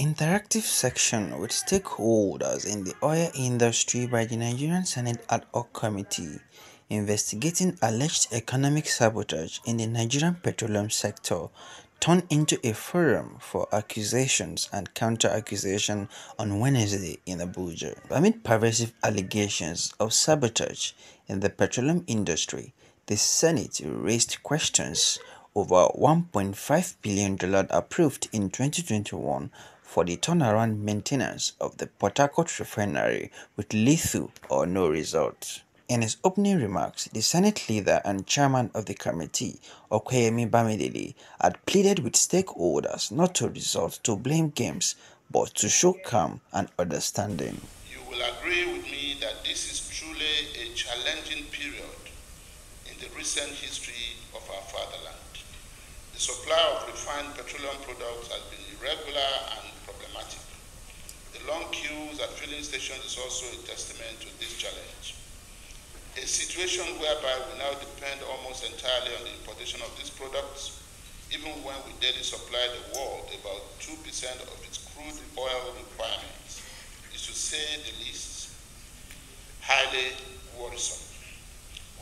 interactive section with stakeholders in the oil industry by the Nigerian Senate Ad Hoc Committee investigating alleged economic sabotage in the Nigerian petroleum sector turned into a forum for accusations and counter-accusations on Wednesday in Abuja. Amid pervasive allegations of sabotage in the petroleum industry, the Senate raised questions over $1.5 billion approved in 2021 for the turnaround maintenance of the Port Harcourt refinery with little or no result. In his opening remarks, the Senate leader and chairman of the committee, Opeyemi Bamidele, had pleaded with stakeholders not to resort to blame games but to show calm and understanding. You will agree with me that this is truly a challenging period in the recent history of our fatherland. The supply of refined petroleum products has been irregular and problematic. The long queues at filling stations is also a testament to this challenge. A situation whereby we now depend almost entirely on the importation of these products, even when we daily supply the world about 2% of its crude oil requirements, is to say the least, highly worrisome.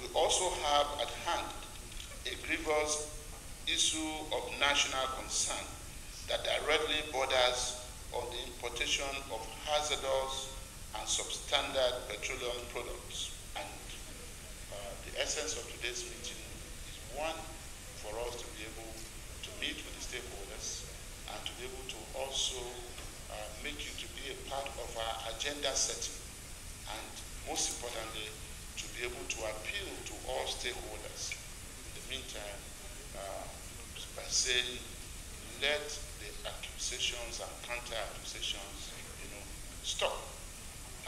We also have at hand a grievous issue of national concern that directly borders on the importation of hazardous and substandard petroleum products. And uh, the essence of today's meeting is one, for us to be able to meet with the stakeholders and to be able to also uh, make you to be a part of our agenda setting and most importantly, to be able to appeal to all stakeholders. In the meantime, uh, by saying, let the accusations and counter-accusations, you know, stop.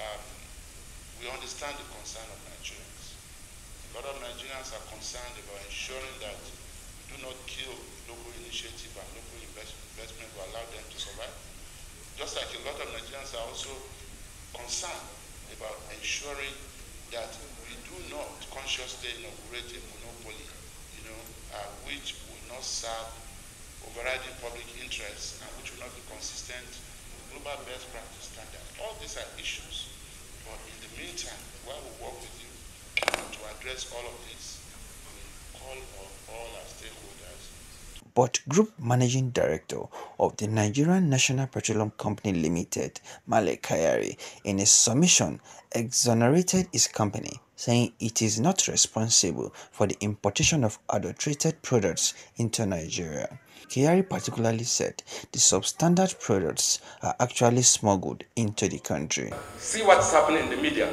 Um, we understand the concern of Nigerians. A lot of Nigerians are concerned about ensuring that we do not kill local initiative and local invest investment will allow them to survive. Just like a lot of Nigerians are also concerned about ensuring that we do not consciously inaugurate a monopoly, know, uh, which will not serve overriding public interests and which will not be consistent with global best practice standards. All these are issues. But in the meantime, while we work with you to address all of this, we call on all our stakeholders. But Group Managing Director of the Nigerian National Petroleum Company Limited, Mele Kyari, in a submission exonerated his company saying it is not responsible for the importation of adulterated products into Nigeria. Kyari particularly said the substandard products are actually smuggled into the country. See what's happening in the media.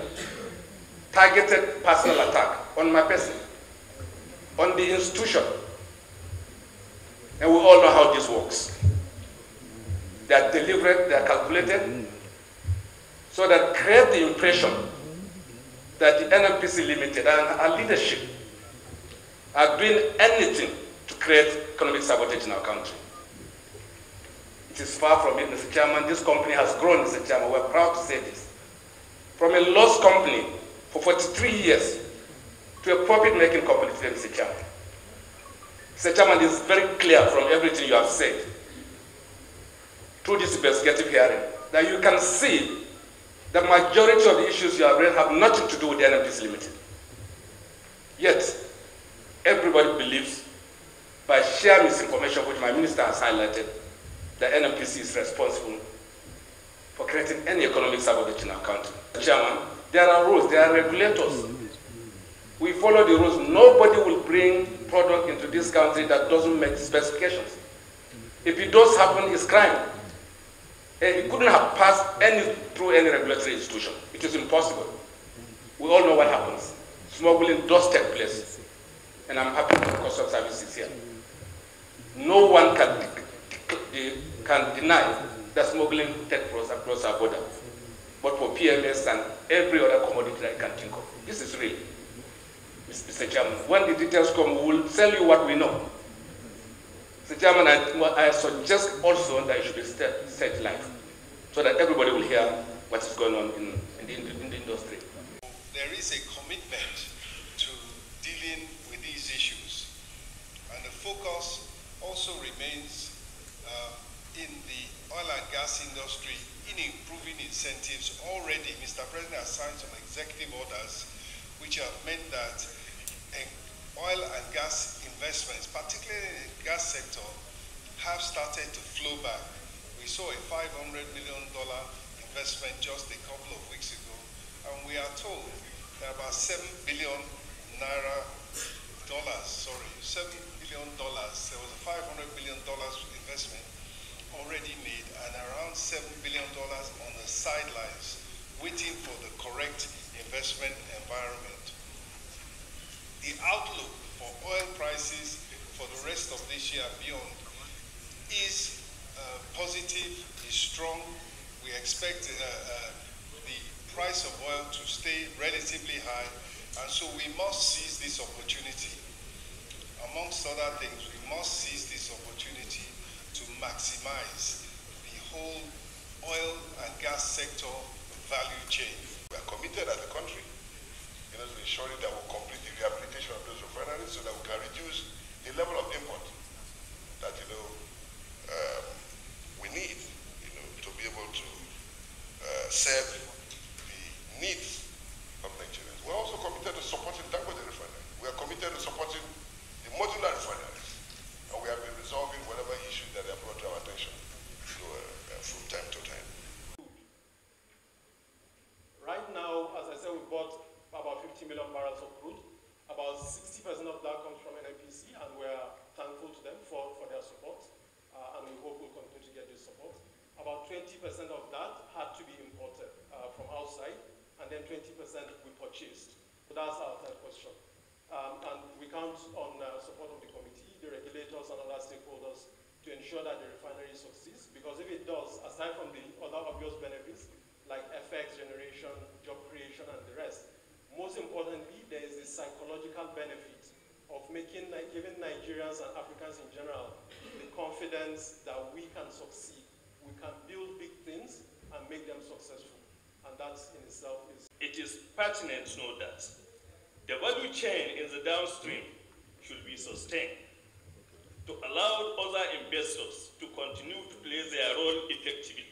Targeted personal attack on my person, on the institution. And we all know how this works. They are deliberate, they are calculated, so that create the impression that the NNPC Limited and our leadership are doing anything to create economic sabotage in our country. It is far from it, Mr. Chairman. This company has grown, Mr. Chairman. We're proud to say this. From a lost company for 43 years to a profit-making company today, Mr. Chairman. Mr. Chairman, it is very clear from everything you have said through this investigative hearing that you can see the majority of the issues you have raised have nothing to do with the NNPC Limited. Yet, everybody believes, by sheer misinformation which my minister has highlighted, that NNPC is responsible for creating any economic sabotage in our country. Chairman, there are rules, there are regulators. We follow the rules. Nobody will bring product into this country that doesn't meet specifications. If it does happen, it's crime. Eh, it couldn't have passed any through any regulatory institution. It is impossible. We all know what happens. Smuggling does take place. And I'm happy that Customs Service is here. No one can, can deny that smuggling takes place across our border. But for PMS and every other commodity that I can think of, this is real. Mr. Chairman, when the details come, we will tell you what we know. Mr. Chairman, I, I suggest also that it should be set, set live so that everybody will hear what is going on in, in, the, in the industry. There is a commitment to dealing with these issues, and the focus also remains uh, in the oil and gas industry in improving incentives. Already, Mr. President has signed some executive orders which have meant that oil and gas investments, particularly in the gas sector, have started to flow back. We saw a $500 million investment just a couple of weeks ago, and we are told that about 7 billion naira dollars, sorry, 7 billion dollars, there was a 500 billion dollars investment already made and around $7 billion on the sidelines waiting for the correct investment environment. The outlook for oil prices for the rest of this year beyond is uh, positive, is strong. We expect uh, uh, the price of oil to stay relatively high, and so we must seize this opportunity. Amongst other things, we must seize this opportunity to maximize the whole oil and gas sector value chain. We are committed as a country you know, ensuring that we complete can reduce the level of import that, you know, um, we need, you know, to be able to uh, serve the needs of Nigerians. We're also committed to supporting Dangote refinery. We are committed to supporting the modular refineries. And we have been resolving whatever issues that are brought to our attention so, uh, uh, from time to time. Right now, as I said, we bought about 50 million barrels of crude. About 60% of that comes from NNPC, and we're thankful to them for, for their support, uh, and we hope we'll continue to get this support. About 20% of that had to be imported uh, from outside, and then 20% we purchased. So that's our third question. Um, and we count on uh, support of the committee, the regulators, and other stakeholders to ensure that the refinery succeeds. Because if it does, aside from the other obvious benefits like FX generation, job creation, and the rest, most importantly, there is the psychological benefit of making, giving Nigerians and Africans in general the confidence that we can succeed. We can build big things and make them successful. That in itself is. It is pertinent to know that the value chain in the downstream should be sustained to allow other investors to continue to play their role effectively.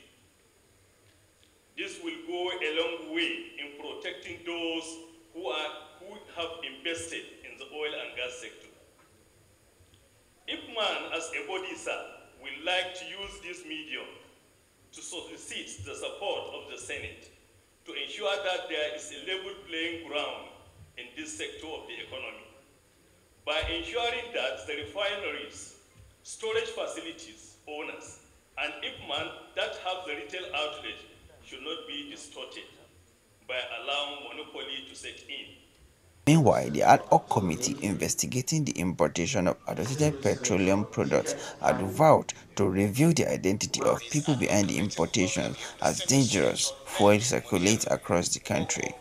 This will go a long way in protecting those who, are, who have invested in the oil and gas sector. IPMAN as a body, sir, would like to use this medium to solicit the support of the Senate to ensure that there is a level playing ground in this sector of the economy by ensuring that the refineries, storage facilities owners, and IPMAN that have the retail outlet should not be distorted by allowing monopoly to set in. Meanwhile, the ad hoc committee investigating the importation of adulterated petroleum products had vowed to reveal the identity of people behind the importation as dangerous fuel circulates across the country.